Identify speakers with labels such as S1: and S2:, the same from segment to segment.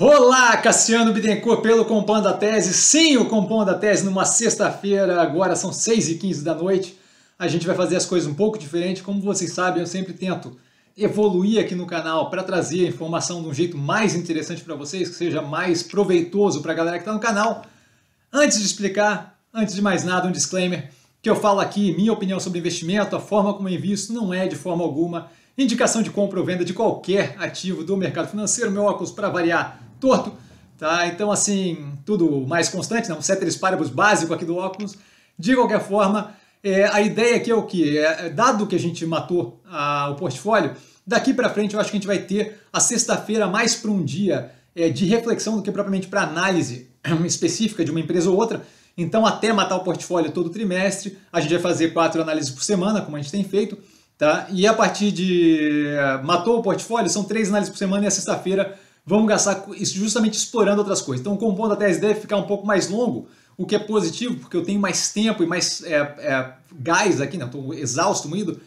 S1: Olá, Cassiano Bittencourt pelo Compondo da Tese. Sim, o Compondo da Tese numa sexta-feira, agora são 6h15 da noite. A gente vai fazer as coisas um pouco diferente. Como vocês sabem, eu sempre tento evoluir aqui no canal para trazer a informação de um jeito mais interessante para vocês, que seja mais proveitoso para a galera que está no canal. Antes de explicar, antes de mais nada, um disclaimer que eu falo aqui, minha opinião sobre investimento, a forma como eu invisto, não é de forma alguma indicação de compra ou venda de qualquer ativo do mercado financeiro. Meu óculos, para variar, torto, tá? Então, assim, tudo mais constante, né? um ceteris paribus básico aqui do óculos. De qualquer forma, é, a ideia aqui é o que? É, é, dado que a gente matou a, o portfólio, daqui para frente eu acho que a gente vai ter a sexta-feira mais para um dia é, de reflexão do que propriamente para análise específica de uma empresa ou outra. Então, até matar o portfólio todo trimestre, a gente vai fazer quatro análises por semana, como a gente tem feito. Tá? E a partir de é, matou o portfólio, são três análises por semana e a sexta-feira vamos gastar justamente explorando outras coisas. Então, compondo a tese deve ficar um pouco mais longo, o que é positivo, porque eu tenho mais tempo e mais é, é, gás aqui, né? Estou exausto, moído.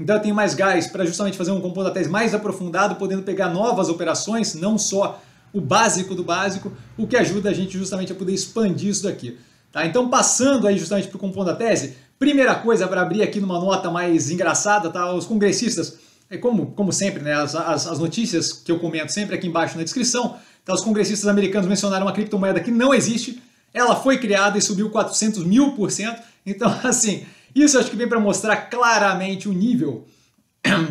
S1: Então, eu tenho mais gás para justamente fazer um compondo da tese mais aprofundado, podendo pegar novas operações, não só o básico do básico, o que ajuda a gente justamente a poder expandir isso daqui. Tá? Então, passando aí justamente para o compondo da tese, primeira coisa para abrir aqui numa nota mais engraçada, tá? os congressistas é como, como sempre, né, as, as, as, notícias que eu comento sempre aqui embaixo na descrição, então, os congressistas americanos mencionaram uma criptomoeda que não existe, ela foi criada e subiu 400 mil por cento, então, assim, isso acho que vem para mostrar claramente o nível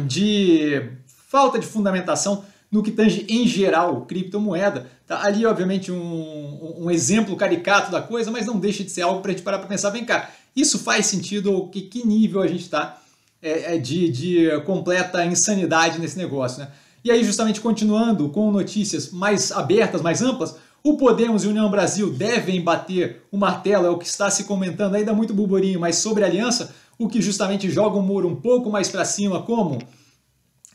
S1: de falta de fundamentação no que tange em geral criptomoeda. Tá? Ali, obviamente, um, um exemplo caricato da coisa, mas não deixa de ser algo para a gente parar para pensar, vem cá, isso faz sentido? Que, que nível a gente está? É, é, de, de completa insanidade nesse negócio. Né? E aí, justamente continuando com notícias mais abertas, mais amplas, o Podemos e União Brasil devem bater o martelo, é o que está se comentando, ainda muito burburinho, mas sobre a aliança, o que justamente joga o muro um pouco mais para cima, como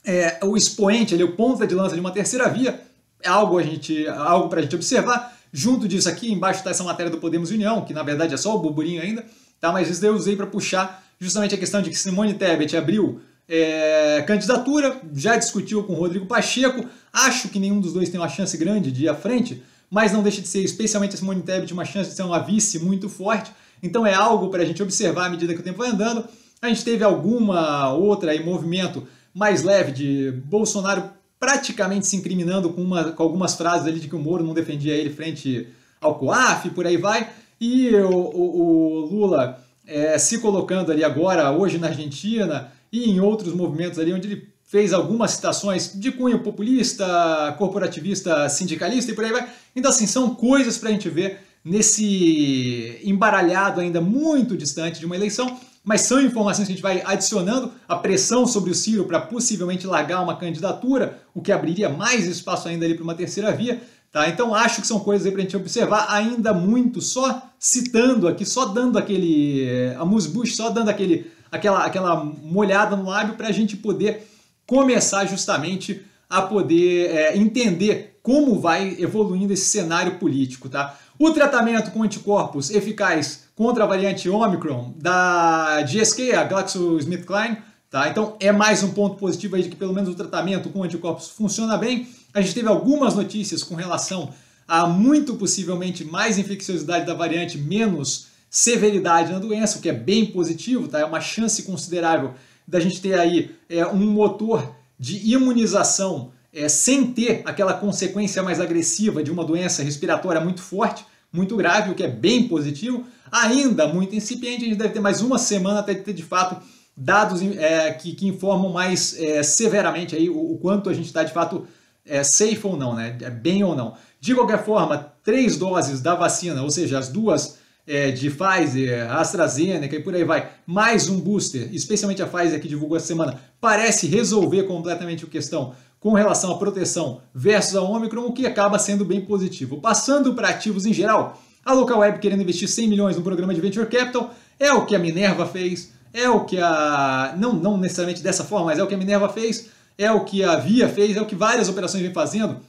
S1: é, o expoente, ali, o ponta de lança de uma terceira via, é algo, a gente, algo para a gente observar. Junto disso aqui, embaixo está essa matéria do Podemos e União, que na verdade é só o burburinho ainda, tá? mas isso eu usei para puxar justamente a questão de que Simone Tebet abriu é, candidatura, já discutiu com Rodrigo Pacheco, acho que nenhum dos dois tem uma chance grande de ir à frente, mas não deixa de ser, especialmente a Simone Tebet, uma chance de ser uma vice muito forte, então é algo para a gente observar à medida que o tempo vai andando. A gente teve alguma outra aí, movimento mais leve de Bolsonaro praticamente se incriminando com, uma, com algumas frases ali de que o Moro não defendia ele frente ao COAF, por aí vai, e o, o, o Lula é, se colocando ali agora, hoje na Argentina e em outros movimentos ali, onde ele fez algumas citações de cunho populista, corporativista, sindicalista e por aí vai. Então, assim, são coisas para a gente ver nesse embaralhado ainda muito distante de uma eleição, mas são informações que a gente vai adicionando a pressão sobre o Ciro para possivelmente largar uma candidatura, o que abriria mais espaço ainda ali para uma terceira via. Tá? Então acho que são coisas para a gente observar ainda muito, só citando aqui, só dando aquele a musbush, só dando aquele, aquela, aquela molhada no lábio para a gente poder começar justamente a poder é, entender como vai evoluindo esse cenário político. Tá? O tratamento com anticorpos eficaz contra a variante Omicron da GSK, a GlaxoSmithKline, tá? então é mais um ponto positivo aí de que pelo menos o tratamento com anticorpos funciona bem. A gente teve algumas notícias com relação a muito possivelmente mais infecciosidade da variante, menos severidade na doença, o que é bem positivo, tá? É uma chance considerável da gente ter aí é, um motor de imunização é, sem ter aquela consequência mais agressiva de uma doença respiratória muito forte, muito grave, o que é bem positivo. Ainda muito incipiente, a gente deve ter mais uma semana até ter de fato dados é, que, que, informam mais é, severamente aí o, o, quanto a gente está de fato é safe ou não, né? É bem ou não. De qualquer forma, três doses da vacina, ou seja, as duas é, de Pfizer, AstraZeneca e por aí vai, mais um booster, especialmente a Pfizer que divulgou essa semana, parece resolver completamente a questão com relação à proteção versus a Omicron, o que acaba sendo bem positivo. Passando para ativos em geral, a Local Web querendo investir 100 milhões no programa de Venture Capital, é o que a Minerva fez, é o que a... não, não necessariamente dessa forma, mas é o que a Minerva fez, é o que a Via fez, é o que várias operações vem fazendo,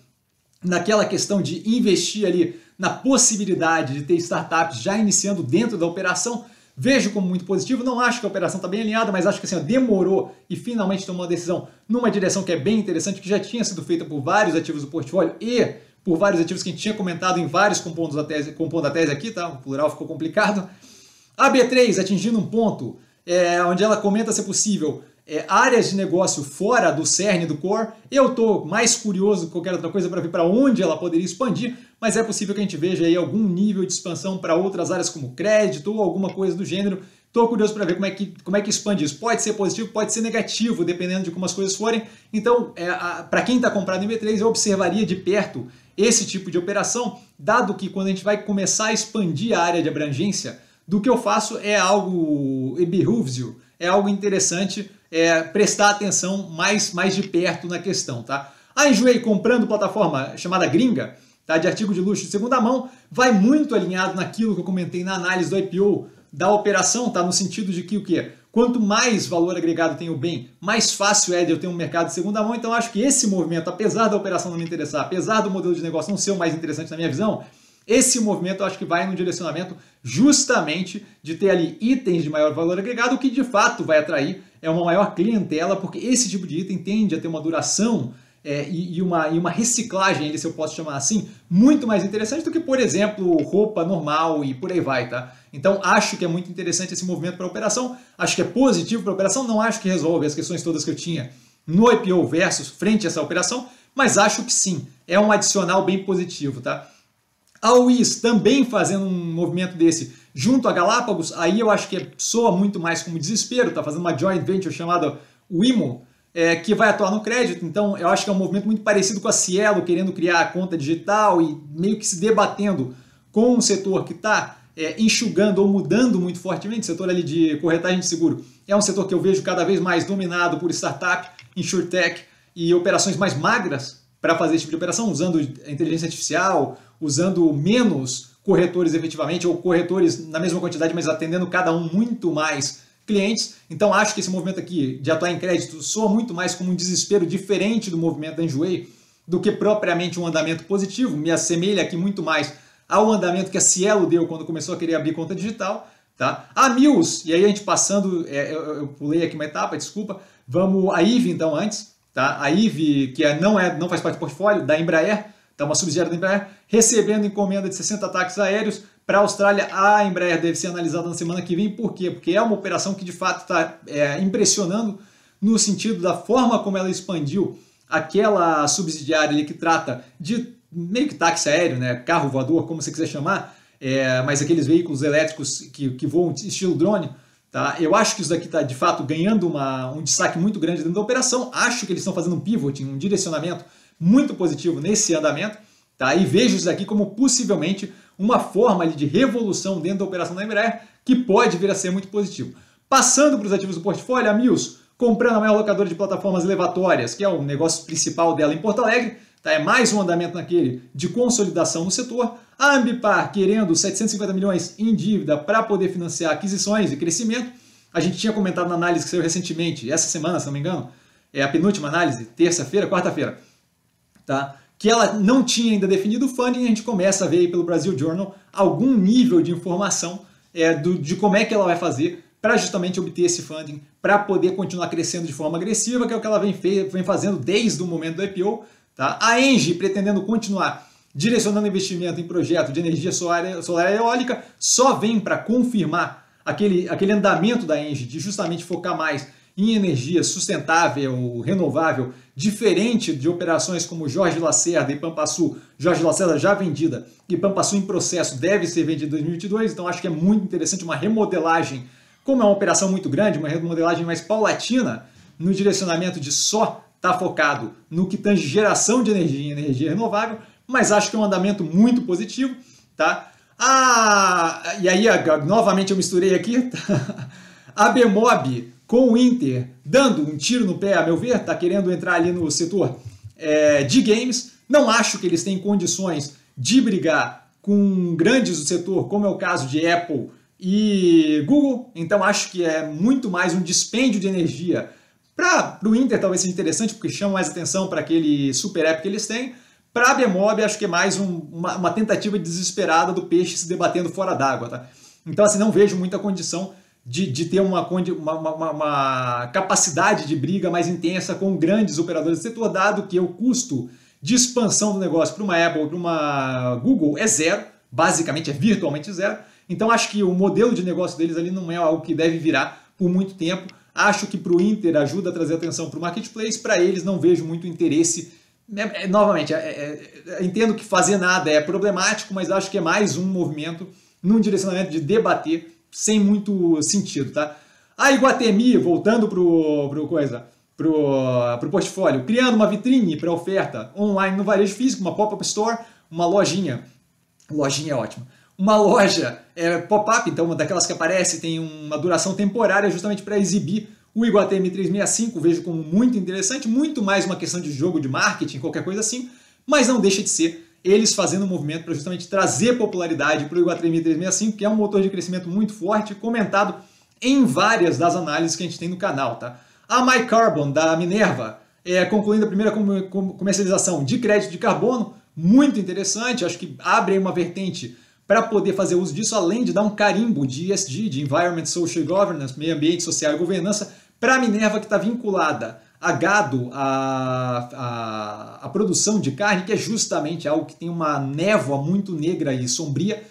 S1: naquela questão de investir ali na possibilidade de ter startups já iniciando dentro da operação. Vejo como muito positivo, não acho que a operação está bem alinhada, mas acho que assim, demorou e finalmente tomou uma decisão numa direção que é bem interessante, que já tinha sido feita por vários ativos do portfólio e por vários ativos que a gente tinha comentado em vários componentes da tese, compondo da tese aqui, tá? O plural ficou complicado. A B3 atingindo um ponto é, onde ela comenta, se possível, é, áreas de negócio fora do cerne do core. Eu estou mais curioso que qualquer outra coisa para ver para onde ela poderia expandir, mas é possível que a gente veja aí algum nível de expansão para outras áreas como crédito ou alguma coisa do gênero. Estou curioso para ver como é, que, como é que expande isso. Pode ser positivo, pode ser negativo, dependendo de como as coisas forem. Então, é, para quem está comprado em B3, eu observaria de perto esse tipo de operação, dado que quando a gente vai começar a expandir a área de abrangência, do que eu faço é algo, é algo interessante é, prestar atenção mais, mais de perto na questão, tá? A Enjoei comprando plataforma chamada Gringa, tá, de artigo de luxo de segunda mão, vai muito alinhado naquilo que eu comentei na análise do IPO da operação, tá? No sentido de que o quê? Quanto mais valor agregado tem o bem, mais fácil é de eu ter um mercado de segunda mão. Então, acho que esse movimento, apesar da operação não me interessar, apesar do modelo de negócio não ser o mais interessante na minha visão, esse movimento eu acho que vai no direcionamento justamente de ter ali itens de maior valor agregado, o que de fato vai atrair é uma maior clientela, porque esse tipo de item tende a ter uma duração é, e, e, uma, e uma reciclagem, se eu posso chamar assim, muito mais interessante do que, por exemplo, roupa normal e por aí vai, tá? Então acho que é muito interessante esse movimento para a operação, acho que é positivo para a operação, não acho que resolve as questões todas que eu tinha no IPO versus frente a essa operação, mas acho que sim, é um adicional bem positivo, tá? A UIS também fazendo um movimento desse junto a Galápagos, aí eu acho que soa muito mais como desespero, está fazendo uma joint venture chamada WIMO, é, que vai atuar no crédito, então eu acho que é um movimento muito parecido com a Cielo, querendo criar a conta digital e meio que se debatendo com um setor que está é, enxugando ou mudando muito fortemente, o setor ali de corretagem de seguro. É um setor que eu vejo cada vez mais dominado por startup, insurtech e operações mais magras para fazer esse tipo de operação, usando inteligência artificial, usando menos corretores efetivamente, ou corretores na mesma quantidade, mas atendendo cada um muito mais clientes. Então acho que esse movimento aqui de atuar em crédito soa muito mais como um desespero diferente do movimento da Enjoei do que propriamente um andamento positivo. Me assemelha aqui muito mais ao andamento que a Cielo deu quando começou a querer abrir conta digital. Tá? A Mills, e aí a gente passando, é, eu, eu, pulei aqui uma etapa, desculpa. Vamos a IVE então antes. Tá? A IVE, que é, não, é, não faz parte do portfólio, da Embraer, tá? uma subsidiária da Embraer, recebendo encomenda de 60 ataques aéreos. Para a Austrália, a Embraer deve ser analisada na semana que vem. Por quê? Porque é uma operação que de fato está é, impressionando no sentido da forma como ela expandiu aquela subsidiária que trata de meio que táxi aéreo, né? carro voador, como você quiser chamar, é, mas aqueles veículos elétricos que, que voam estilo drone. Tá? Eu acho que isso daqui está de fato ganhando uma, um destaque muito grande dentro da operação. Acho que eles estão fazendo um pivot, um direcionamento muito positivo nesse andamento. Tá? E vejo isso aqui como possivelmente uma forma de revolução dentro da operação da Embraer que pode vir a ser muito positivo. Passando para os ativos do portfólio, a Mills comprando a maior locadora de plataformas elevatórias, que é o negócio principal dela em Porto Alegre, tá? é mais um andamento naquele de consolidação no setor. A Ambipar querendo 750 milhões em dívida para poder financiar aquisições e crescimento. A gente tinha comentado na análise que saiu recentemente, essa semana, se não me engano, é a penúltima análise, terça-feira, quarta-feira, tá? que ela não tinha ainda definido o funding, a gente começa a ver aí pelo Brasil Journal algum nível de informação é, do, de como é que ela vai fazer para justamente obter esse funding, para poder continuar crescendo de forma agressiva, que é o que ela vem, vem fazendo desde o momento do IPO. Tá? A Engie pretendendo continuar direcionando investimento em projeto de energia solar, solar eólica, só vem para confirmar aquele, aquele andamento da Engie de justamente focar mais em energia sustentável, renovável, diferente de operações como Jorge Lacerda e Pampaçu, Jorge Lacerda já vendida e Pampaçu em processo deve ser vendida em 2022, então acho que é muito interessante uma remodelagem, como é uma operação muito grande, uma remodelagem mais paulatina no direcionamento de só estar tá focado no que tange geração de energia e energia renovável, mas acho que é um andamento muito positivo, tá? Ah, e aí novamente eu misturei aqui, a Bemob com o Inter dando um tiro no pé, a meu ver, está querendo entrar ali no setor é, de games. Não acho que eles têm condições de brigar com grandes do setor, como é o caso de Apple e Google. Então acho que é muito mais um dispêndio de energia. Para o Inter talvez seja interessante, porque chama mais atenção para aquele super app que eles têm. Para a Bemob, acho que é mais um, uma, uma, tentativa desesperada do peixe se debatendo fora d'água. Tá? Então, assim, não vejo muita condição de, de ter uma, uma, uma, uma, capacidade de briga mais intensa com grandes operadores do setor, dado que o custo de expansão do negócio para uma Apple, para uma Google, é zero, basicamente é virtualmente zero. Então acho que o modelo de negócio deles ali não é algo que deve virar por muito tempo. Acho que para o Inter ajuda a trazer atenção para o marketplace, para eles não vejo muito interesse. É, é, novamente, é, é, é, entendo que fazer nada é problemático, mas acho que é mais um movimento num direcionamento de debater sem muito sentido, tá? A Iguatemi, voltando pro, pro coisa, pro, pro portfólio, criando uma vitrine para oferta online no varejo físico, uma pop-up store, uma lojinha. Lojinha é ótima. Uma loja é, pop-up, então uma daquelas que aparece, tem uma duração temporária justamente para exibir o Iguatemi 365, vejo como muito interessante, muito mais uma questão de jogo de marketing, qualquer coisa assim, mas não deixa de ser eles fazendo um movimento para justamente trazer popularidade para o Iguatemi 365, que é um motor de crescimento muito forte, comentado em várias das análises que a gente tem no canal. Tá? A MyCarbon, da Minerva, é, concluindo a primeira comercialização de crédito de carbono, muito interessante, acho que abre uma vertente para poder fazer uso disso, além de dar um carimbo de ESG, de Environment, Social Governance, meio ambiente, social e governança, para a Minerva que está vinculada a gado, a, a, a, produção de carne, que é justamente algo que tem uma névoa muito negra e sombria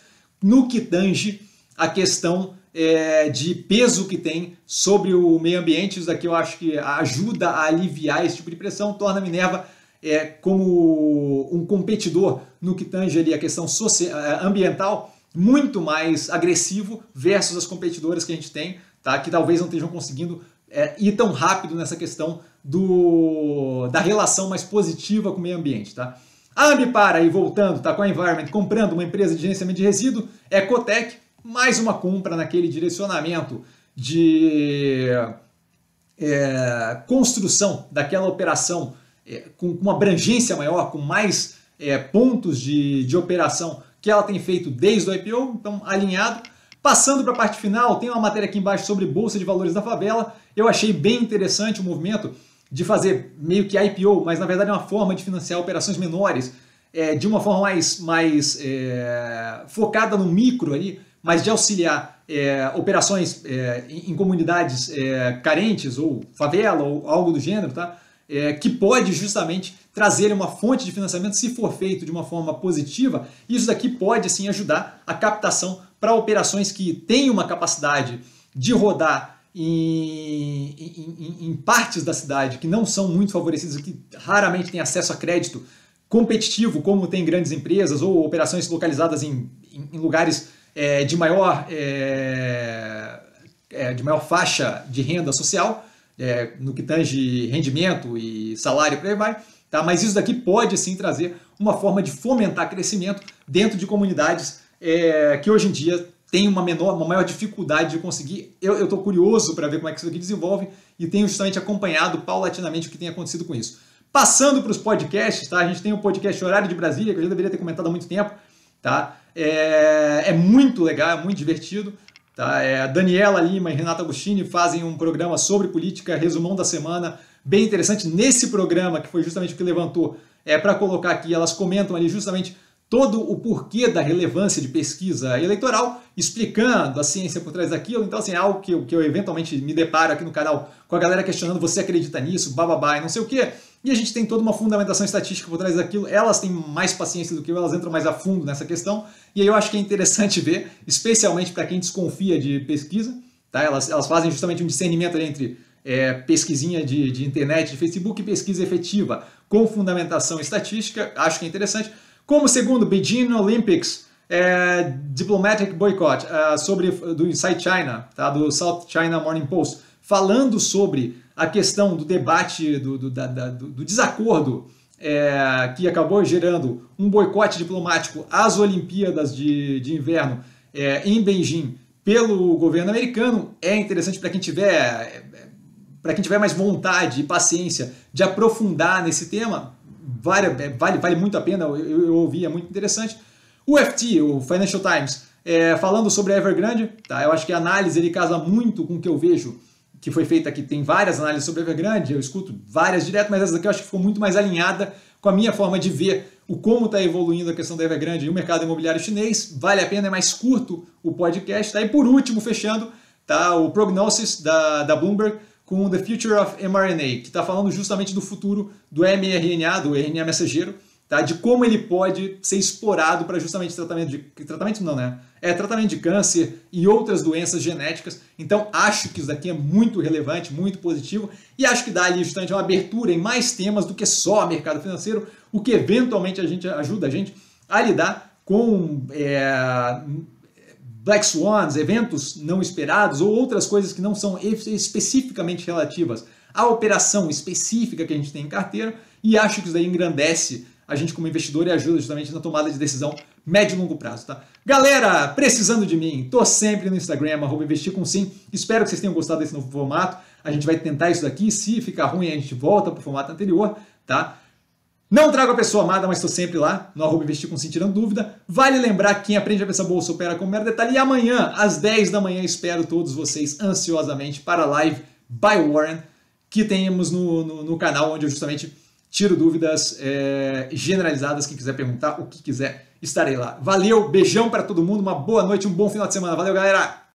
S1: no que tange a questão é, de peso que tem sobre o meio ambiente. Isso daqui eu acho que ajuda a aliviar esse tipo de pressão, torna a Minerva é, como um competidor no que tange ali a questão é, ambiental muito mais agressivo versus as competidoras que a gente tem, tá? que talvez não estejam conseguindo é, ir tão rápido nessa questão do, da relação mais positiva com o meio ambiente. Tá? A Ambipar, aí voltando, tá com a Environment comprando uma empresa de gerenciamento de resíduo, Ecotec, mais uma compra naquele direcionamento de é, construção daquela operação é, com uma abrangência maior, com mais é, pontos de, de operação que ela tem feito desde o IPO, então alinhado. Passando para a parte final, tem uma matéria aqui embaixo sobre Bolsa de Valores da Favela. Eu achei bem interessante o movimento de fazer meio que IPO, mas na verdade é uma forma de financiar operações menores, é, de uma forma mais, mais é, focada no micro ali, mas de auxiliar é, operações é, em, em, comunidades é, carentes ou favela ou algo do gênero, tá? É, que pode justamente trazer uma fonte de financiamento se for feito de uma forma positiva. Isso daqui pode assim ajudar a captação para operações que têm uma capacidade de rodar em, em, em, partes da cidade que não são muito favorecidas, que raramente têm acesso a crédito competitivo, como tem grandes empresas ou operações localizadas em, em lugares é, de, maior, é, é, de maior faixa de renda social, é, no que tange rendimento e salário, por aí vai. Tá? Mas isso daqui pode sim trazer uma forma de fomentar crescimento dentro de comunidades é, que hoje em dia tem uma, menor, uma maior dificuldade de conseguir. Eu estou curioso para ver como é que isso aqui desenvolve e tenho justamente acompanhado paulatinamente o que tem acontecido com isso. Passando para os podcasts, tá? A gente tem o um podcast Horário de Brasília, que eu já deveria ter comentado há muito tempo, tá? É, é muito legal, é muito divertido. Tá? É, Daniela Lima e Renata Agostini fazem um programa sobre política, resumão da semana, bem interessante. Nesse programa, que foi justamente o que levantou é, para colocar aqui, elas comentam ali justamente todo o porquê da relevância de pesquisa eleitoral, explicando a ciência por trás daquilo. Então, assim, é algo que eu, que eu eventualmente me deparo aqui no canal com a galera questionando: você acredita nisso, bababá e não sei o quê. E a gente tem toda uma fundamentação estatística por trás daquilo. Elas têm mais paciência do que eu, elas entram mais a fundo nessa questão. E aí eu acho que é interessante ver, especialmente para quem desconfia de pesquisa. Tá? Elas, elas fazem justamente um discernimento entre é, pesquisinha de, de internet, de Facebook e pesquisa efetiva com fundamentação estatística. Acho que é interessante. Como segundo, Beijing Olympics é, Diplomatic Boycott, é, sobre, do Inside China, tá, do South China Morning Post, falando sobre a questão do debate, do, do, da, do, do desacordo é, que acabou gerando um boicote diplomático às Olimpíadas de, de Inverno é, em Beijing pelo governo americano. É interessante para quem tiver para quem tiver mais vontade e paciência de aprofundar nesse tema, vale, é, vale, vale muito a pena, eu, eu, ouvi, é muito interessante. O FT, o Financial Times, é, falando sobre a Evergrande, tá? eu acho que a análise ele casa muito com o que eu vejo que foi feita aqui. Tem várias análises sobre a Evergrande, eu escuto várias direto, mas essa daqui eu acho que ficou muito mais alinhada com a minha forma de ver o como está evoluindo a questão da Evergrande e o mercado imobiliário chinês. Vale a pena, é mais curto o podcast. Tá? E por último, fechando, tá? o Prognosis da, da Bloomberg, com The Future of mRNA, que está falando justamente do futuro do mRNA, do RNA mensageiro, tá? de como ele pode ser explorado para justamente tratamento de. Tratamento não, né? É tratamento de câncer e outras doenças genéticas. Então acho que isso daqui é muito relevante, muito positivo, e acho que dá ali justamente uma abertura em mais temas do que só mercado financeiro, o que eventualmente a gente ajuda a gente a lidar com. É, Black Swans, eventos não esperados ou outras coisas que não são especificamente relativas à operação específica que a gente tem em carteira e acho que isso daí engrandece a gente como investidor e ajuda justamente na tomada de decisão médio e longo prazo, tá? Galera, precisando de mim, tô sempre no Instagram, arroba investir com sim. Espero que vocês tenham gostado desse novo formato. A gente vai tentar isso daqui, se ficar ruim a gente volta pro formato anterior, tá? Não trago a pessoa amada, mas estou sempre lá, no arroba investir com sim, tirando dúvida. Vale lembrar que quem aprende a pensar bolsa opera com mero detalhe. E amanhã, às 10 da manhã, espero todos vocês ansiosamente para a live by Warren, que temos no, no, no canal, onde eu justamente tiro dúvidas é, generalizadas. Quem quiser perguntar, o que quiser, estarei lá. Valeu, beijão para todo mundo, uma boa noite, um bom final de semana. Valeu, galera!